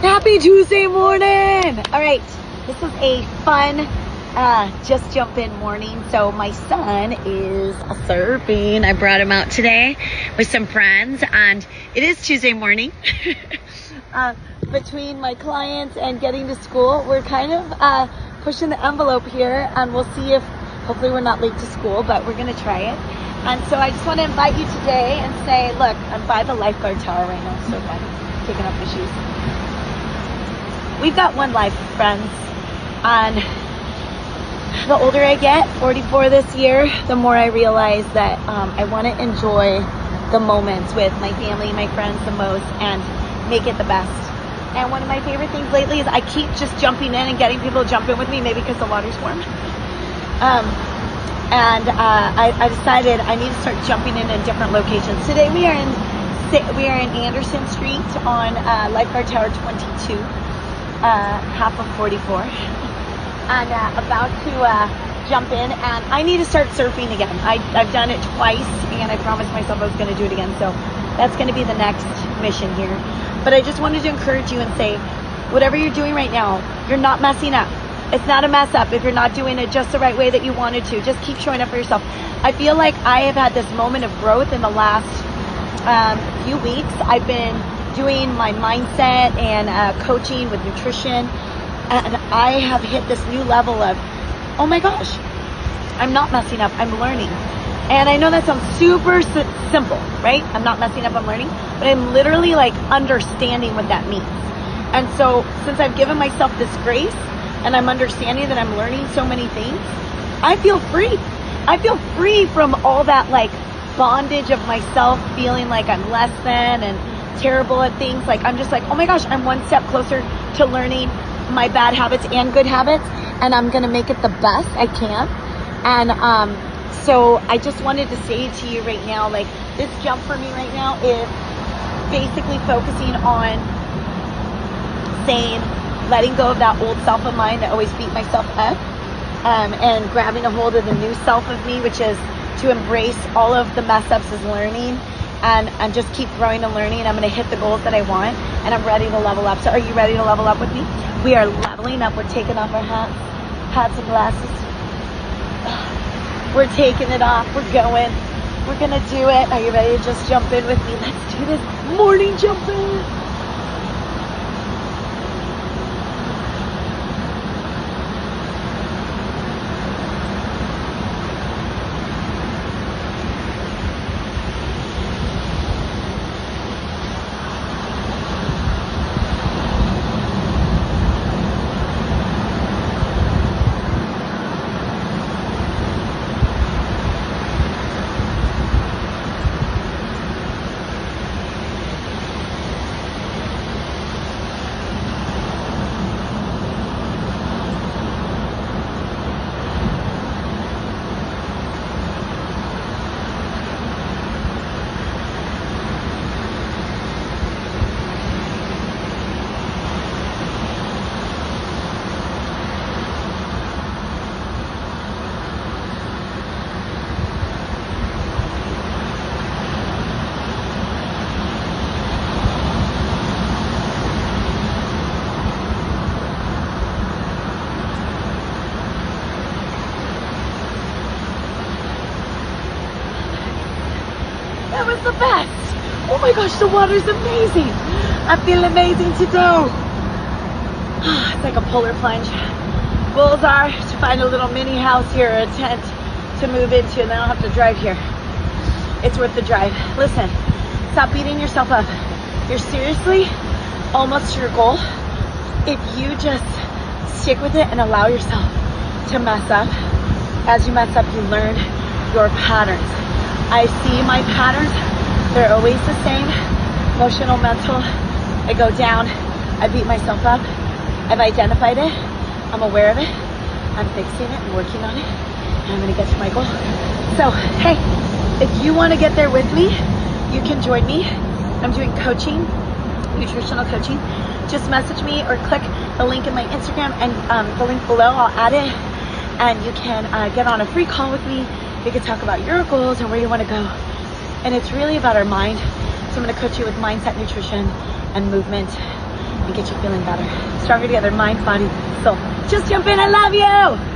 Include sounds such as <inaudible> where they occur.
Happy Tuesday morning! All right, this is a fun uh, just jump in morning. So my son is surfing. I brought him out today with some friends, and it is Tuesday morning. <laughs> uh, between my clients and getting to school, we're kind of uh, pushing the envelope here, and we'll see if hopefully we're not late to school, but we're gonna try it. And so I just want to invite you today and say, look, I'm by the lifeguard tower right now. So fun, taking off my shoes. We've got one life, friends, and the older I get, 44 this year, the more I realize that um, I want to enjoy the moments with my family, my friends the most, and make it the best. And one of my favorite things lately is I keep just jumping in and getting people to jump in with me, maybe because the water's warm. Um, and uh, I, I, decided I need to start jumping in in different locations. Today we are in we are in Anderson Street on uh, Lifeguard Tower 22, uh, half of 44 <laughs> and uh, about to uh, jump in. And I need to start surfing again. I, I've done it twice, and I promised myself I was going to do it again. So that's going to be the next mission here. But I just wanted to encourage you and say, whatever you're doing right now, you're not messing up. It's not a mess up if you're not doing it just the right way that you wanted to. Just keep showing up for yourself. I feel like I have had this moment of growth in the last um, few weeks. I've been doing my mindset and uh, coaching with nutrition and I have hit this new level of, oh my gosh, I'm not messing up, I'm learning. And I know that sounds super simple, right? I'm not messing up, I'm learning, but I'm literally like understanding what that means. And so since I've given myself this grace and I'm understanding that I'm learning so many things, I feel free. I feel free from all that like bondage of myself feeling like I'm less than and terrible at things. Like I'm just like, oh my gosh, I'm one step closer to learning my bad habits and good habits, and I'm gonna make it the best I can. And um, so I just wanted to say to you right now, like this jump for me right now is basically focusing on saying, letting go of that old self of mine that always beat myself up, um, and grabbing a hold of the new self of me, which is to embrace all of the mess ups as learning and, and just keep growing and learning. And I'm going to hit the goals that I want and I'm ready to level up. So are you ready to level up with me? We are leveling up. We're taking off our hats, hats and glasses. <sighs> We're taking it off. We're going. We're going to do it. Are you ready to just jump in with me? Let's do this morning jump in. That was the best. Oh my gosh, the water's amazing. I feel amazing to today. <sighs> It's like a polar plunge. Goals are to find a little mini house here, a tent to move into, and then I'll have to drive here. It's worth the drive. Listen, stop beating yourself up. You're seriously almost to your goal if you just stick with it and allow yourself to mess up. As you mess up, you learn your patterns. I see my patterns. They're always the same. Emotional, mental. I go down. I beat myself up. I've identified it. I'm aware of it. I'm fixing it. I'm working on it. And I'm to get to my goal. So, hey, if you want to get there with me, you can join me. I'm doing coaching, nutritional coaching. Just message me or click the link in my Instagram and um, the link below. I'll add it. And you can uh, get on a free call with me we could talk about your goals and where you want to go. And it's really about our mind. So I'm going to coach you with mindset, nutrition, and movement and get you feeling better. Stronger together, mind, body, soul. Just jump in. I love you.